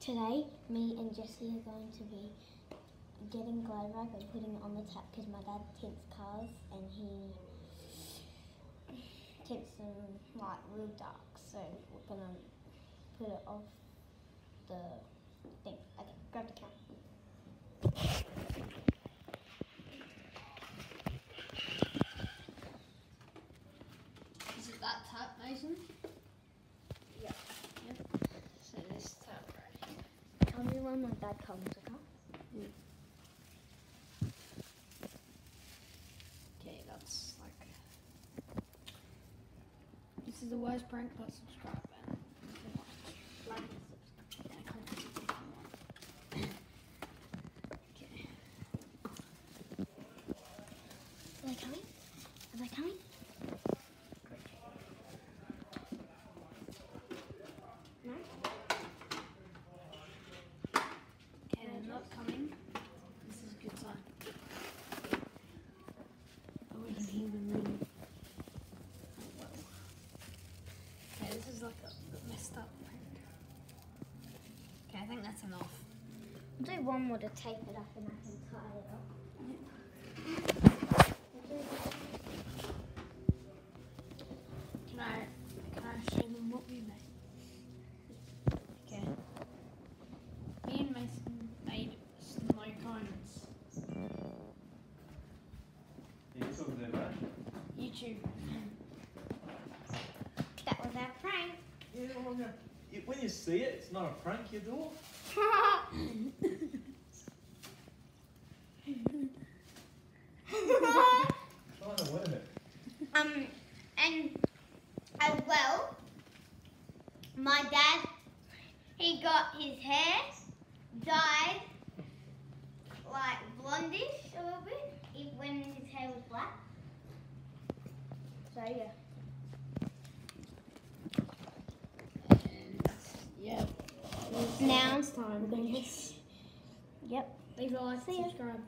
Today, me and Jesse are going to be getting Glad Wrap and putting it on the tap because my dad tints cars and he tints them like real dark. So we're gonna put it off the thing. Okay, grab the camera. Is it that tap, Mason? Yeah. Yep. So this tap right Tell me when my dad comes, okay? Okay, that's like. This is the worst prank, but subscribe. Like and Yeah, comment if you want. Okay. Are they coming? Are they coming? No? Okay, they're not coming. This is a good sign. Oh, we can hear them ring. Oh, well. Okay, this is like a a messed up prank. Okay, I think that's enough. I'll do one more to tape it up and I can tie it up. Can I, can I show them what we made? Okay. Me and Mason made snow cones. Yeah, you talking? YouTube. That was our prank. Yeah, When you see it, it's not a prank, you do. Um, and as well, my dad, he got his hair dyed like blondish a little bit when his hair was black. So yeah. And yeah. Now- next time. Yep. Leave a like, subscribe.